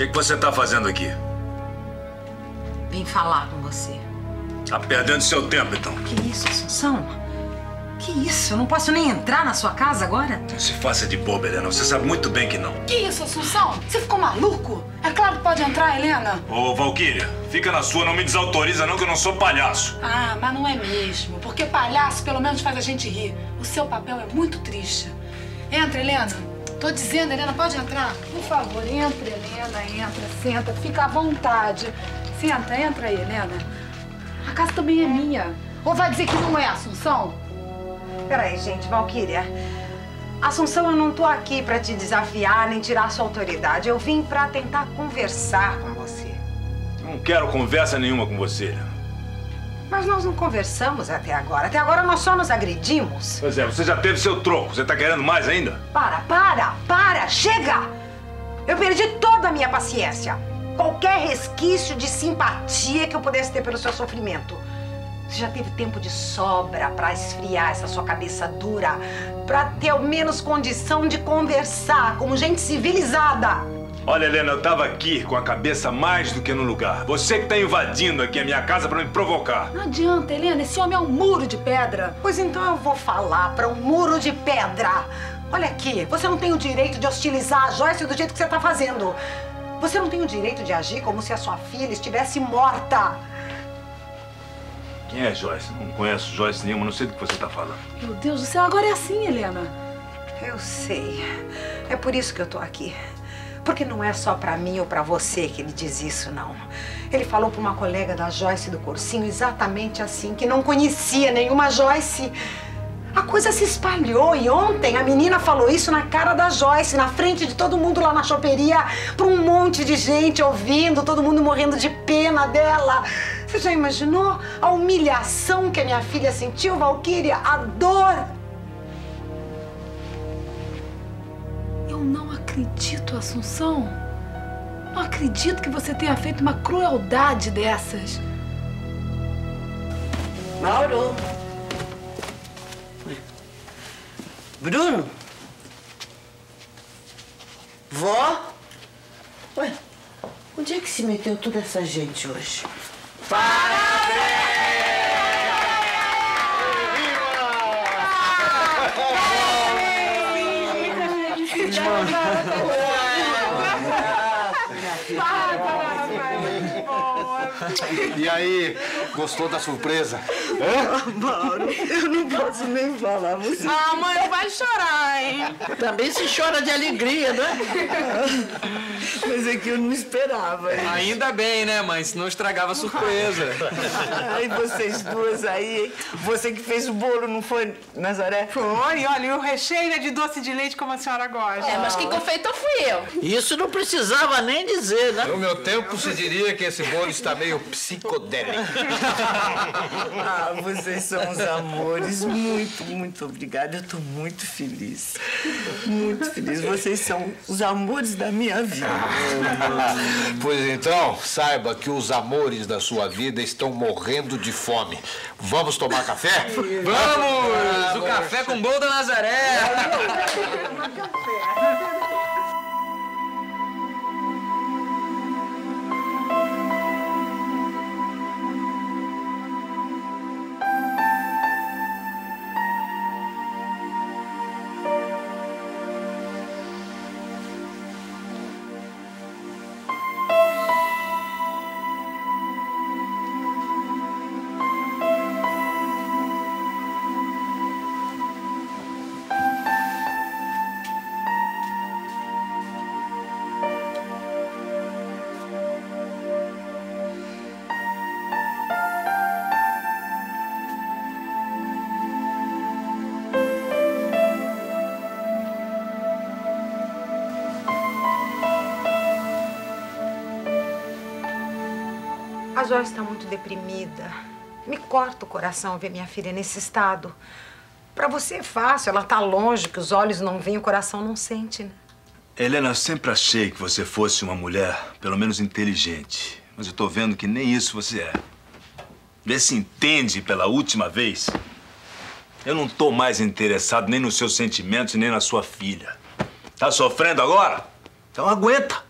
que, que você tá fazendo aqui? Vim falar com você. Tá perdendo seu tempo, então. Que isso, Assunção? Que isso? Eu não posso nem entrar na sua casa agora? Não se faça de boba, Helena. Você sabe muito bem que não. Que isso, Assunção? Você ficou maluco? É claro que pode entrar, Helena. Ô, Valkyria, fica na sua. Não me desautoriza não, que eu não sou palhaço. Ah, mas não é mesmo. Porque palhaço pelo menos faz a gente rir. O seu papel é muito triste. Entra, Helena. Tô dizendo, Helena, pode entrar? Por favor, entra, Helena, entra, senta, fica à vontade. Senta, entra aí, Helena. A casa também é minha. Ou vai dizer que não é, Assunção? Peraí, gente, Valquíria. Assunção, eu não tô aqui pra te desafiar nem tirar sua autoridade. Eu vim pra tentar conversar com você. Não quero conversa nenhuma com você, Helena. Mas nós não conversamos até agora. Até agora nós só nos agredimos. Pois é, você já teve seu troco. Você tá querendo mais ainda? Para, para, para! Chega! Eu perdi toda a minha paciência. Qualquer resquício de simpatia que eu pudesse ter pelo seu sofrimento. Você já teve tempo de sobra para esfriar essa sua cabeça dura, para ter ao menos condição de conversar como gente civilizada. Olha, Helena, eu tava aqui com a cabeça mais do que no lugar. Você que tá invadindo aqui a minha casa para me provocar. Não adianta, Helena. Esse homem é um muro de pedra. Pois então eu vou falar para um muro de pedra. Olha aqui, você não tem o direito de hostilizar a Joyce do jeito que você tá fazendo. Você não tem o direito de agir como se a sua filha estivesse morta. Quem é Joyce? Não conheço Joyce nenhuma, não sei do que você tá falando. Meu Deus do céu, agora é assim, Helena. Eu sei. É por isso que eu tô aqui. Porque não é só pra mim ou pra você que ele diz isso, não. Ele falou pra uma colega da Joyce do cursinho exatamente assim, que não conhecia nenhuma Joyce. A coisa se espalhou e ontem a menina falou isso na cara da Joyce, na frente de todo mundo lá na choperia, pra um monte de gente ouvindo, todo mundo morrendo de pena dela. Você já imaginou a humilhação que a minha filha sentiu, Valquíria? A dor? Não acredito, Assunção. Não acredito que você tenha feito uma crueldade dessas. Mauro. Bruno? Vó? Ué, onde é que se meteu toda essa gente hoje? E aí, gostou da surpresa? Mauro, eu não posso nem falar. Você Ah, mãe, não vai chorar, hein? também se chora de alegria, né? Mas é que eu não esperava. hein? Ainda bem, né, mãe? Senão estragava a surpresa. Ai, vocês duas aí, hein? Você que fez o bolo, não foi, Nazaré? Foi, olha, e o recheio é de doce de leite como a senhora gosta. É, mas quem confeitou fui eu. Isso não precisava nem dizer, né? No meu tempo, se diria que esse bolo está meio psicodélico. Ah, vocês são os amores. Muito, muito obrigada. Eu tô muito feliz. Muito feliz. Vocês são os amores da minha vida. Pois então, saiba que os amores da sua vida estão morrendo de fome. Vamos tomar café? Vamos! O café com bolo da Nazaré! A Joyce está muito deprimida. Me corta o coração ver minha filha nesse estado. Pra você é fácil, ela tá longe, que os olhos não veem, o coração não sente, né? Helena, eu sempre achei que você fosse uma mulher, pelo menos inteligente. Mas eu tô vendo que nem isso você é. Vê se entende pela última vez. Eu não tô mais interessado nem nos seus sentimentos, nem na sua filha. Tá sofrendo agora? Então aguenta.